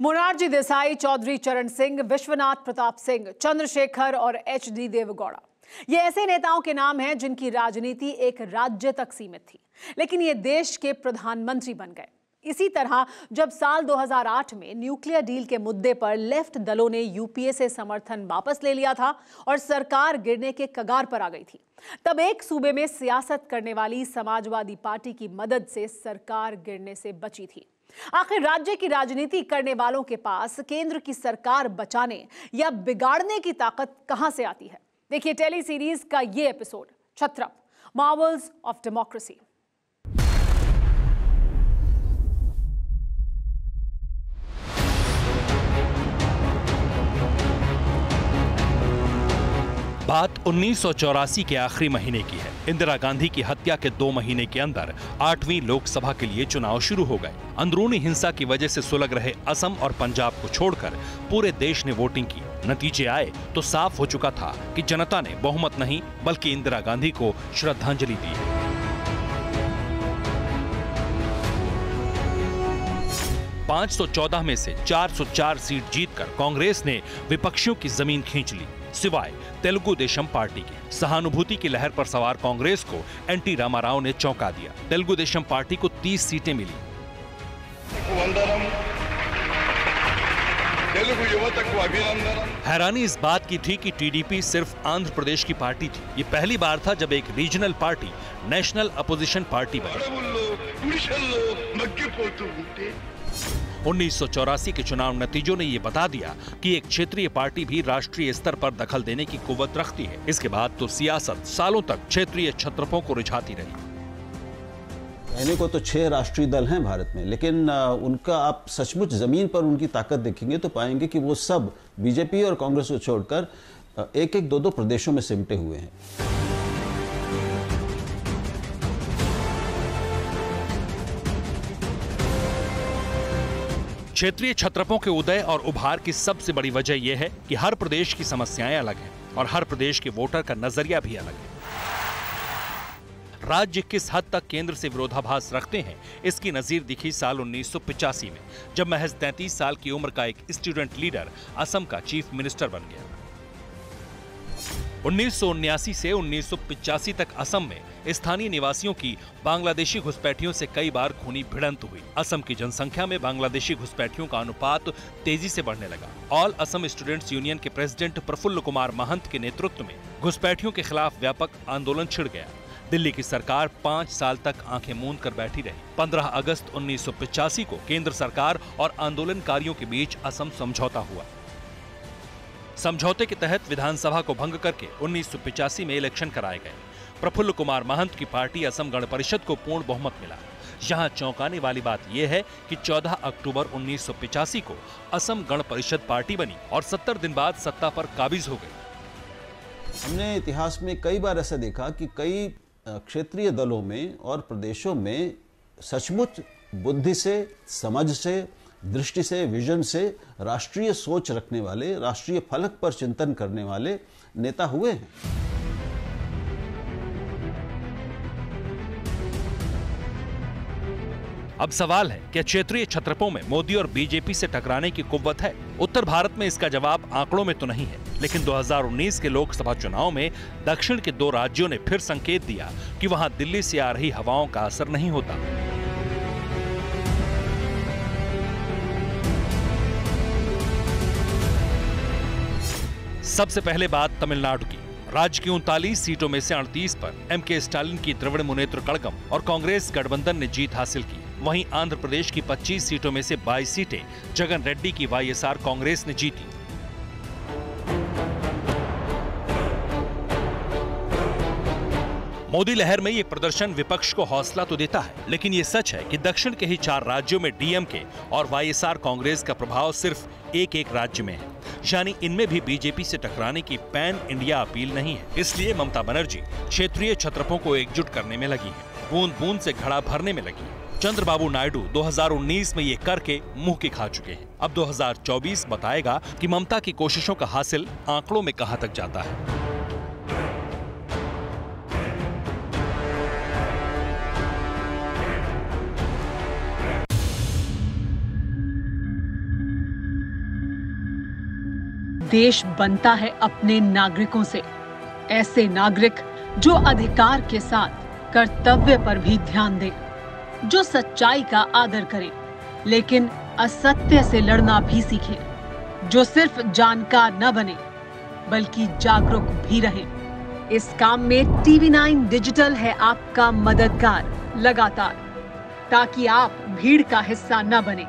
मोरारजी देसाई, चौधरी चरण सिंह, विश्वनाथ प्रताप सिंह, चंद्रशेखर और H D Deve Gowda. ये ऐसे नेताओं के नाम हैं जिनकी राजनीति एक राज्य तक सीमित थी, लेकिन ये देश के प्रधानमंत्री बन गए। इसी तरह, जब साल 2008 में न्यूक्लियर डील के मुद्दे पर लेफ़्ट दलों ने यूपीए से समर्थन वापस ले लिया था और सरकार गिरने के कगार पर आ गई थी, तब एक सूबे में सियासत करने वाली समाजवादी पार्टी की मदद से सरकार गिरने से बची थी। आखिर राज्य की राजनीति करने वालों के पास केंद्र की सरकार बचाने या बिगाड़ने की ताकत कहाँ से आती है? देखिए, टेली सीरीज़ का ये एपिसोड, छत्रप मार्वल्स ऑफ़ डेमोक्रेसी। बात उन्नीस सौ चौरासी के आखिरी महीने की है। इंदिरा गांधी की हत्या के दो महीने के अंदर आठवीं लोकसभा के लिए चुनाव शुरू हो गए। अंदरूनी हिंसा की वजह से सुलग रहे असम और पंजाब को छोड़कर पूरे देश ने वोटिंग की। नतीजे आए तो साफ़ हो चुका था कि जनता ने बहुमत नहीं, बल्कि इंदिरा गांधी को श्रद्धांजलि दी है। 514 में से 404 सीट जीतकर कांग्रेस ने विपक्षियों की ज़मीन खींच ली। सिवाय तेलुगु देशम पार्टी की। सहानुभूति की लहर पर सवार कांग्रेस को एनटी रामाराव ने चौंका दिया। तेलुगु देशम पार्टी को 30 सीटें मिली। हैरानी इस बात की थी कि टीडीपी सिर्फ़ आंध्र प्रदेश की पार्टी थी। ये पहली बार था जब एक regional party national opposition party बनी। उन्नीस के चुनाव नतीजों ने ये बता दिया कि एक क्षेत्रीय पार्टी भी राष्ट्रीय स्तर पर दखल देने की कुवत रखती है। इसके बाद तो सियासत सालों तक क्षेत्रीय छत्रपों को रिझाती रही। कहने को तो छह राष्ट्रीय दल हैं भारत में, लेकिन उनका आप सचमुच ज़मीन पर उनकी ताकत देखेंगे तो पाएँगे कि वो सब बीजेपी और कांग्रेस को छोड़कर एक एक दो दो प्रदेशों में सिमटे हुए हैं। क्षेत्रीय छत्रपों के उदय और उभार की सबसे बड़ी वजह यह है कि हर प्रदेश की समस्याएँ अलग हैं और हर प्रदेश के वोटर का नज़रिया भी अलग है। राज्य किस हद तक केंद्र से विरोधाभास रखते हैं, इसकी नजीर दिखी साल उन्नीस में, जब महज 33 साल की उम्र का एक स्टूडेंट लीडर असम का चीफ मिनिस्टर बन गया। उन्नीस से उन्नीस तक असम में स्थानीय निवासियों की बांग्लादेशी घुसपैठियों से कई बार खूनी भिड़ंत हुई। असम की जनसंख्या में बांग्लादेशी घुसपैठियों का अनुपात तेज़ी से बढ़ने लगा। ऑल असम स्टूडेंट्स यूनियन के प्रेसिडेंट प्रफुल्ल कुमार महंत के नेतृत्व में घुसपैठियों के खिलाफ व्यापक आंदोलन छिड़ गया। दिल्ली की सरकार पाँच साल तक आँखें मूंद कर बैठी रही। 15 अगस्त उन्नीस को केंद्र सरकार और आंदोलनकारियों के बीच असम समझौता हुआ। समझौते के तहत विधानसभा को भंग करके उन्नीस में इलेक्शन कराए गए। प्रफुल्ल कुमार महंत की पार्टी असम गण परिषद को पूर्ण बहुमत मिला। यहाँ चौंकाने वाली बात यह है कि 14 अक्टूबर उन्नीस को असम गण परिषद पार्टी बनी और 70 दिन बाद सत्ता पर काबिज हो गई। हमने इतिहास में कई बार ऐसा देखा कि कई क्षेत्रीय दलों में और प्रदेशों में सचमुच बुद्धि से, समझ से दृष्टि से विजन से राष्ट्रीय सोच रखने वाले, राष्ट्रीय फलक पर चिंतन करने वाले नेता हुए हैं। अब सवाल है, क्या क्षेत्रीय छत्रपों में मोदी और बीजेपी से टकराने की कुव्वत है? उत्तर भारत में इसका जवाब आंकड़ों में तो नहीं है, लेकिन 2019 के लोकसभा चुनाव में दक्षिण के दो राज्यों ने फिर संकेत दिया कि वहाँ दिल्ली से आ रही हवाओं का असर नहीं होता। सबसे पहले बात तमिलनाडु की। राज्य की उनतालीस सीटों में से अड़तीस पर एम के स्टालिन की द्रविड़ मुनेत्र कड़गम और कांग्रेस गठबंधन ने जीत हासिल की। वहीं आंध्र प्रदेश की 25 सीटों में से 22 सीटें जगन रेड्डी की वाईएसआर कांग्रेस ने जीती। मोदी लहर में ये प्रदर्शन विपक्ष को हौसला तो देता है, लेकिन ये सच है कि दक्षिण के ही चार राज्यों में डीएमके और वाईएसआर कांग्रेस का प्रभाव सिर्फ़ एक एक राज्य में है। यानी इनमें भी बीजेपी से टकराने की पैन इंडिया अपील नहीं है। इसलिए ममता बनर्जी क्षेत्रीय छत्रपों को एकजुट करने में लगी है। बूंद बूंद से घड़ा भरने में लगी है। चंद्रबाबू नायडू 2019 में ये करके मुँह के खा चुके हैं। अब 2024 बताएगा कि ममता की कोशिशों का हासिल आंकड़ों में कहाँ तक जाता है। देश बनता है अपने नागरिकों से। ऐसे नागरिक जो अधिकार के साथ कर्तव्य पर भी ध्यान दें, जो सच्चाई का आदर करें, लेकिन असत्य से लड़ना भी सीखें, जो सिर्फ़ जानकार न बने, बल्कि जागरूक भी रहें। इस काम में टीवी नाइन डिजिटल है आपका मददगार, लगातार, ताकि आप भीड़ का हिस्सा न बने,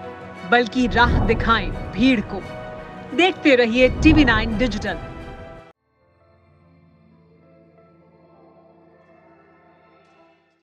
बल्कि राह दिखाएँ भीड़ को। देखते रहिए टीवी नाइन डिजिटल।